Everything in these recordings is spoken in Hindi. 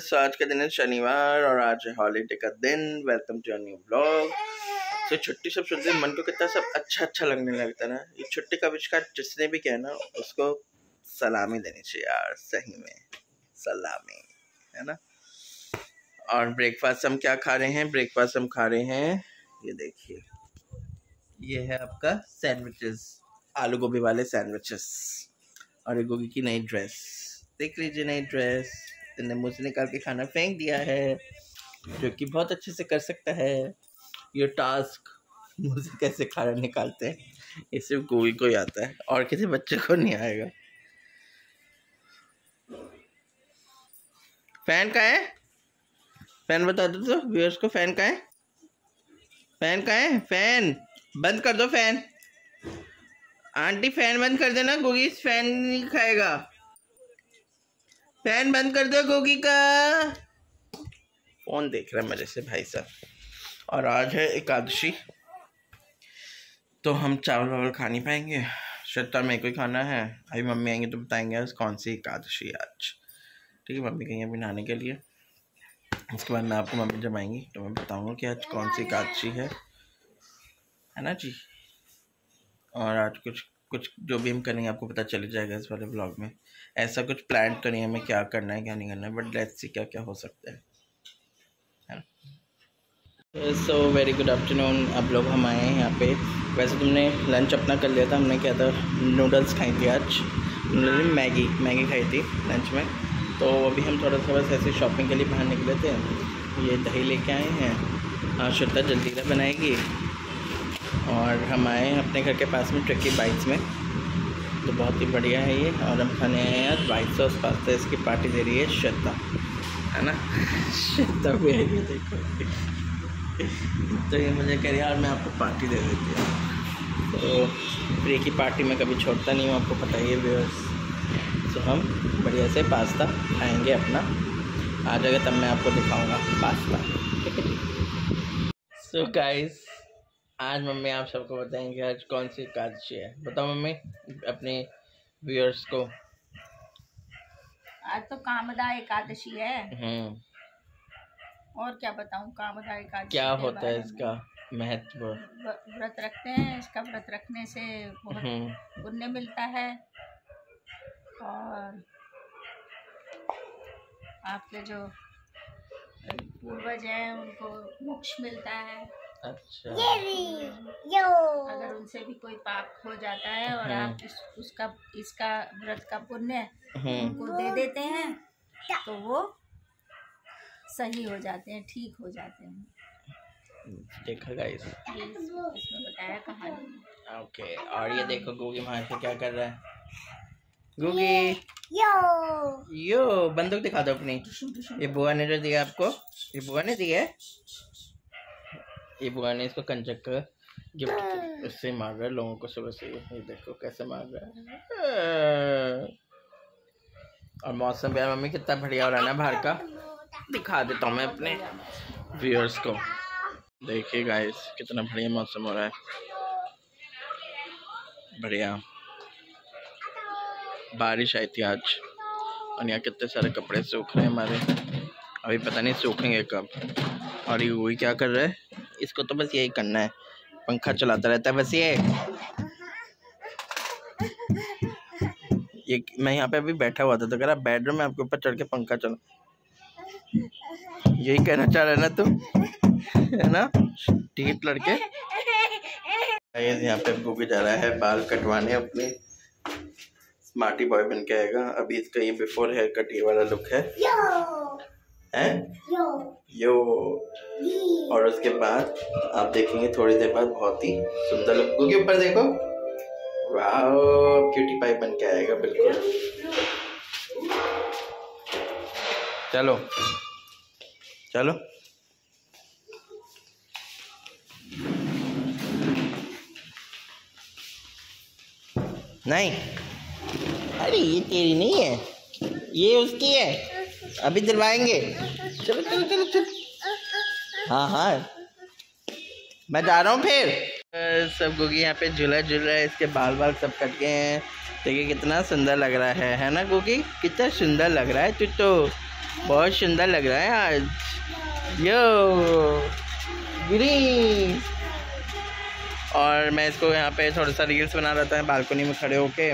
गाइस आज का दिन है शनिवार और आज है हॉलीडे का दिन. वेलकम टू न्यू ब्लॉग तो छुट्टी सब सुनते मन को कितना सब अच्छा अच्छा लगने लगता है ना? ये छुट्टी का आविष्कार जिसने भी किया ना, उसको सलामी देनी चाहिए यार, सही में. सलामी, है ना? और ब्रेकफास्ट हम क्या खा रहे हैं? ब्रेकफास्ट हम खा रहे हैं, ये देखिए. ये है आपका सैंडविचेस आलू गोभी वाले सैंडविचेस और ये गोगी की नई ड्रेस देख लीजिए नई ड्रेस इतने मुँह से निकाल के खाना फेंक दिया है, जो कि बहुत अच्छे से कर सकता है। ये टास्क मुँह से कैसे खाना निकालते हैं? ये सिर्फ़ गोगी को ही आता है, और किसी बच्चे को नहीं आएगा। फ़ैन का है? फ़ैन बता दो तो व्यूअर्स को फ़ैन का है? फ़ैन का है? फ़ैन, बंद कर दो फ़ैन। आंटी, फ़ैन बंद कर देना गोगी फ़ैन नहीं खाएगा। फ़ैन बंद कर दो गोगी का। फ़ोन देख रहा है मेरे से भाई साहब। और आज है एकादशी। तो हम चावल वावल खा नहीं पाएँगे। श्रद्धा मेरे को ही खाना है। अभी मम्मी आएँगे तो बताएँगे आज कौन सी एकादशी आज। ठीक है, मम्मी कहीं अभी नहाने के लिए। उसके बाद मैं आपको मम्मी जब आएँगी तो मैं बताऊँगा कि आज कौन सी एकादशी है। है ना जी? और आज कुछ कुछ जो भी हम करेंगे, आपको पता चल जाएगा इस वाले ब्लॉग में। ऐसा कुछ प्लान तो नहीं है हमें क्या करना है, क्या नहीं करना है बट लेट्स सी क्या क्या हो सकता है। सो वेरी गुड आफ्टरनून अब लोग हम आए हैं यहाँ पे। वैसे तुमने लंच अपना कर लिया था, हमने क्या था नूडल्स खाई थी आज। नूडल मैगी मैगी खाई थी लंच में। तो अभी हम थोड़ा सा बस ऐसे शॉपिंग के लिए बाहर निकले थे। ये दही लेके आए हैं। हाँ श्रद्धा जल्दीरा बनाएगी। और हम आए हैं अपने घर के पास में ट्रकी बाइक्स में। तो बहुत ही बढ़िया है ये। और हम खाने आए हैं वाइट सॉस पास्ता। इसकी पार्टी दे रही है श्रद्धा है ना? श्रद्धा भी है ये देखो। तो ये मुझे कह रही है और मैं आपको पार्टी दे देती हूँ। तो प्रिय की पार्टी में कभी छोड़ता नहीं हूँ, आपको पता ही है व्यूअर्स तो हम बढ़िया से पास्ता खाएँगे अपना। आ जाएगा तब मैं आपको दिखाऊँगा पास्ता। सो गाइस आज मम्मी आप सबको बताएँगे आज कौन सी एकादशी है। बताओ मम्मी अपने व्यूअर्स को। आज तो कामदा एकादशी है। हम्म। और क्या बताऊँ कामदा एकादशी क्या होता है इसका महत्व? व्रत रखते हैं इसका व्रत रखने से बहुत हम्म। पुण्य मिलता है। और आपके जो पूर्वज हैं उनको मोक्ष मिलता है। अच्छा। अगर उनसे भी कोई पाप हो जाता है और हम्म। आप इस, उसका इसका व्रत का पुण्य हम्म उनको दे देते हैं तो वो सही हो जाते हैं ठीक हो जाते हैं। देखा गाइस ये इस- इसमें बताया कहानी। ओके और ये देखो गोगी वहाँ पे क्या कर रहा है। गोगी यो। बंदूक दिखा दो अपनी। ये बुआ ने जो दिया आपको ये बुआ ने दिया है। ये बुआ ने इसको कंचक का गिफ्ट इससे मार रहा है लोगों को सुबह से। ये देखो कैसे मार रहा है। और मौसम भी मम्मी कितना बढ़िया हो रहा है ना बाहर का? दिखा देता हूँ मैं अपने व्यूअर्स को। देखिए गाइस कितना बढ़िया मौसम हो रहा है। बढ़िया। बारिश आई थी आज। और यहाँ कितने सारे कपड़े सूख रहे हैं हमारे। अभी पता नहीं सूखेंगे कब। और ये वही क्या कर रहे है? इसको तो बस यही करना है। पंखा चलाता रहता है बस ये। ये मैं यहाँ पे अभी बैठा हुआ था तो कह रहा बेडरूम में आपके ऊपर चढ़ के पंखा चला। यही कहना चाह रहा है ना तुम? है ना? टीट लड़के? यहाँ पे गोगी जा रहा है बाल कटवाने अपने। स्मार्टी बॉय बन के आएगा। अभी इसका ये बिफोर हेयर कट ये वाला लुक है। हैं? यो। और उसके बाद आप देखेंगे थोड़ी देर बाद बहुत ही सुंदर लुक गोगी ऊपर देखो। वाह क्यूटी पाई बन के आएगा बिल्कुल। चलो। चलो। नहीं। अरे ये तेरी नहीं है। ये उसकी है। अभी दिलवाएँगे। चलो चलो चलो चलो। हाँ हाँ। मैं जा रहा हूँ फिर। सब गोगी यहाँ पे झूला झूल रहा है, इसके बाल बाल सब कट गए हैं। देखिए कितना सुंदर लग रहा है है ना गोगी? कितना सुंदर लग रहा है तू तो बहुत सुंदर लग रहा है आज। यो। ग्रीन। और मैं इसको यहाँ पे थोड़ा सा रील्स बना रहा था बालकनी में खड़े होके।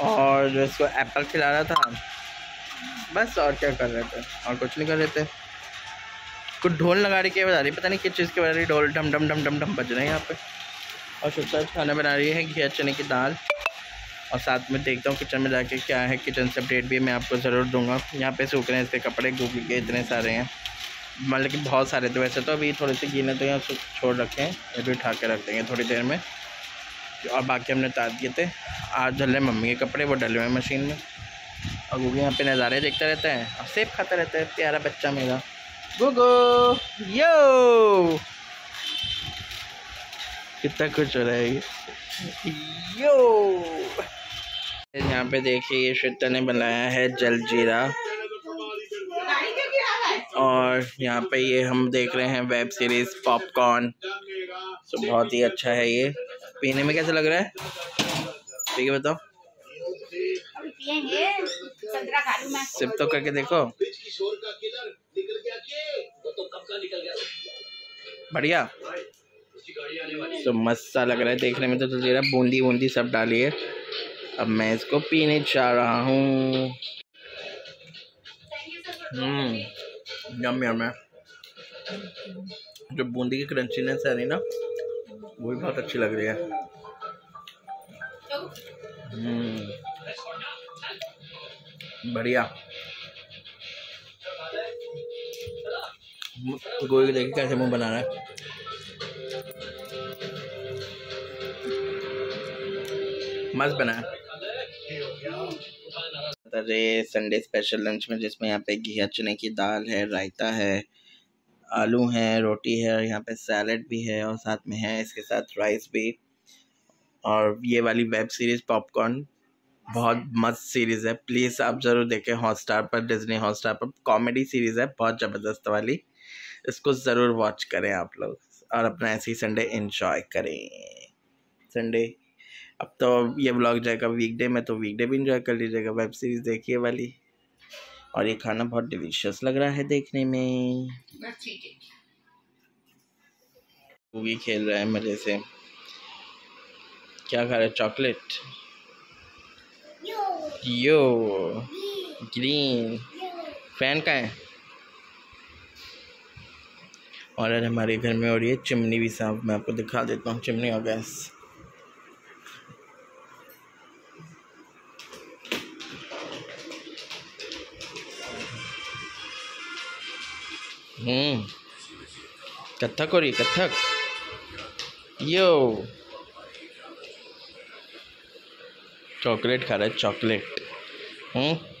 और जो इसको एप्पल खिला रहा था बस, और क्या कर रहे थे? और कुछ नहीं कर रहे थे। कुछ ढोल लगा रही क्या? बता रही, पता नहीं किस चीज़ की बजा रही। ढोल डम डम डम डम डम बज रहे हैं यहाँ पे। और शुक्ता खाना बना रही है घिया चने की दाल। और साथ में देखता हूँ किचन में जाके क्या है। किचन से अपडेट भी मैं आपको ज़रूर दूँगा। यहाँ पे सूख रहे हैं इसके कपड़े गूगल के इतने सारे हैं। मतलब कि बहुत सारे थे वैसे तो। अभी थोड़े से गीने तो यहाँ छोड़ रखे हैं। ये भी उठा के रख देंगे थोड़ी देर में। और बाकी हमने तार दिए थे। आज डल मम्मी के कपड़े, वो डले हुए मशीन में। और गूगल यहाँ पे नज़ारे देखता रहता है। और सेब खाता रहता है, प्यारा बच्चा मेरा। गुगो यो कितना कुछ हो रहा है यो। यहाँ पे देखिए, ये श्वेता ने बनाया है जल जीरा और यहाँ पे ये हम देख रहे हैं वेब सीरीज़ पॉपकॉर्न। तो बहुत ही अच्छा है ये। पीने में कैसा लग रहा है? ठीक है, बताओ। सिप तो करके देखो बढ़िया तो मस्त सा लग रहा है देखने में तो जरा बूंदी बूंदी सब डाली है अब मैं इसको पीने जा रहा हूँ हम्म यम यम है जो बूंदी की क्रंचीनेस है ना वो भी बहुत अच्छी लग रही है बढ़िया। गोई देखिए कैसे मुँह बना रहा है। मस्त बना अरे संडे स्पेशल लंच में जिसमें यहाँ पे घिया चने की दाल है, रायता है, आलू है, रोटी है, और यहाँ पे सैलड भी है, और साथ में है इसके साथ राइस भी। और ये वाली वेब सीरीज़ पॉपकॉर्न बहुत मस्त सीरीज़ है। प्लीज़ आप ज़रूर देखें हॉटस्टार पर डिज्नी हॉटस्टार पर। कॉमेडी सीरीज़ है बहुत ज़बरदस्त वाली। इसको ज़रूर वॉच करें आप लोग और अपना ऐसी संडे इन्जॉय करें। संडे अब तो ये ब्लॉग जाएगा वीकडे में तो वीकडे भी इंजॉय कर लीजिएगा। वेब सीरीज़ देखिए वाली। और ये खाना बहुत डिलीशियस लग रहा है देखने में। वो भी खेल रहा है मज़े से। क्या खा रहा है? चॉकलेट यो ग्रीन फ़ैन का है? और हमारे घर में और ये चिमनी भी साफ़, मैं आपको दिखा देता हूँ, चिमनी और गैस। हम्म। कथक हो रही कथक। यो चॉकलेट खा रहा है चॉकलेट। हम्म?